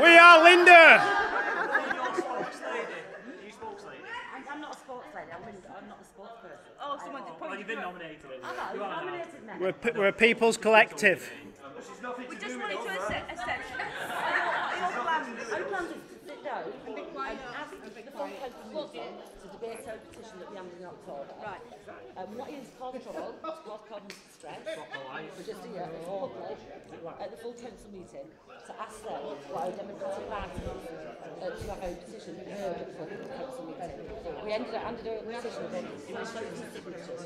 We are Linda. I'm not a sports lady. I'm, in, I'm not a sports person. Oh, someone did Well, you've been nominated. Hello, you uh-huh, nominated me. We're, pe- we're a people's collective. We just wanted to What's it? It's a debate over petition that we handle in October. Right. Um, what is here to cause trouble, to cause problems stress. We're just here as public at the full council meeting to ask them what our Democratic Party uh, to have our petition heard at the full council meeting. We ended up handed our petition with 1,600 signatures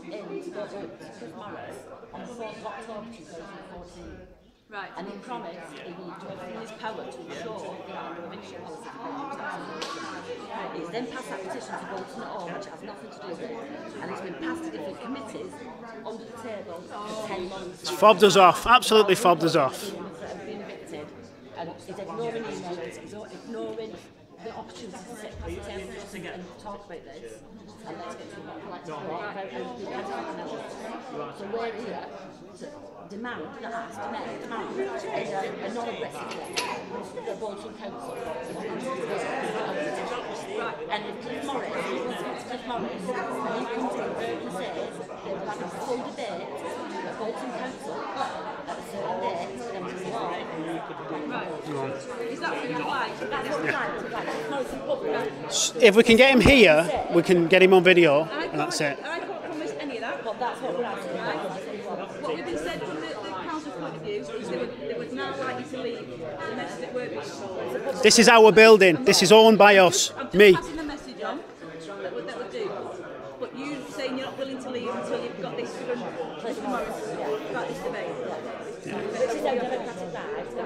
in to go to Chris Morris on the 4th of October 2014. Right. And he promised he would do everything in his power to ensure that our eviction policy could He's then passed that petition to Bolton at Home, which has nothing to do with it. And it's been passed to different committees under the table for 10 months. Fobbed us off. Absolutely fobbed us off. That have been evicted. And he's ignoring emails, he's ignoring the opportunity to sit past the table just and talk about this. And let's get to what we'd like to talk about and we can have an So we're here to demand, not ask, demand, demand. A, a non-aggressive the Bolton Council. And if Cliff Morris, he to Cliff Morris, and he comes in and says. They will have a full debate at Bolton Council at a certain If we can get him here, we can get him on video, and that's it. I can't promise any of that. But that's what we're. Right? What we've been said from the, the council's point of view is they would, they would now like you to leave the message that we're being This is our building. This is owned by us. I'm just Me. passing the message on that would, that would do. But you saying you're not willing to leave until you've got this from Morris about this debate. Which is our democratic right,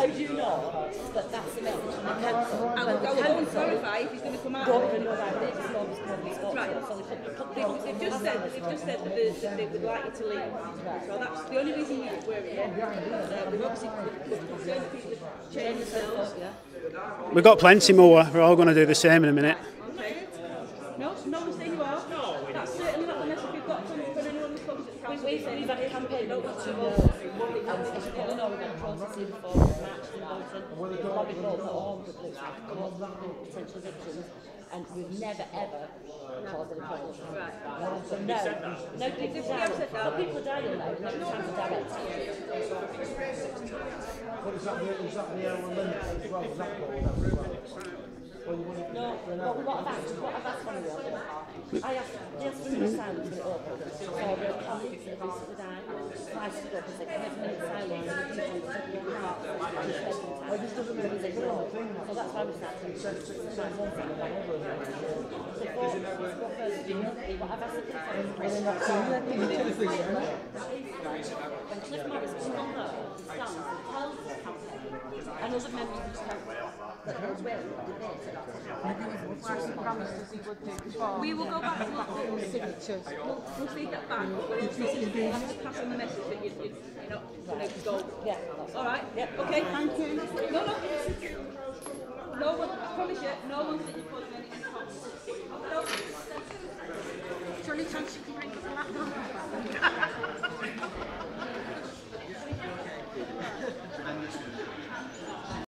where we go next. But how do you know that that's the message from the council? I will, I go and verify if he's going to come out. Don't even know about it, it's not just going to be spoken Right. so they put, put They, they've just said they've just said that they, that they would like you to leave. So that's the only reason we- we're here. Uh, we've obviously concerned people have changed themselves. We've got plenty more. We're all going to do the same in a minute. Okay. No, no one's saying you are. That's certainly not the message we've got from, from anyone who's spoken to the We, council. we've, we've had a campaign over two years, and as you probably know, we've had protesting before the march in Bolton. We've lobbied all for all the looks like cause potential evictions, and we've never ever caused any problems. Right. So no, no people are dying. But people are dying now, no time to direct. What is that, the- is that the hour limit as well? Is that what we have as well? Well, you I've asked, what I've asked from you, I asked, they for for colleagues that. So I stood up and said, can I have a minute for the people your heart and spent the time. Just it ignored. So that's why we. So for, asked the people, what I've asked the people, when Cliff Morris he stands and tells and other members of the We will go back to look at signatures. We'll, we'll feed that back. We're going to pass on the message that you, you, you're not going to go. Yeah. All right. Yeah. Okay. Thank you. No,